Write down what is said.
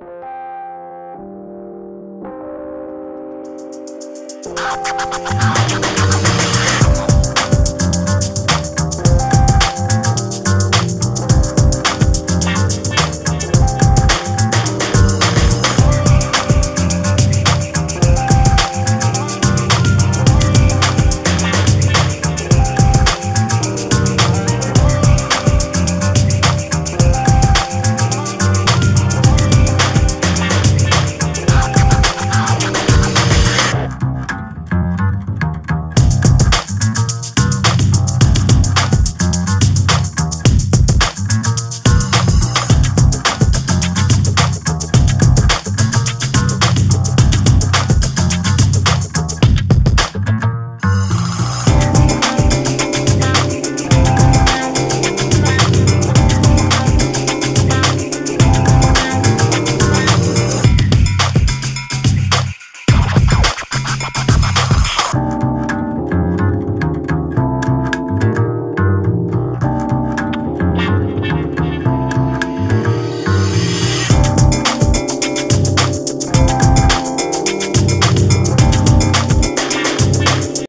Ha ha ha ha ha!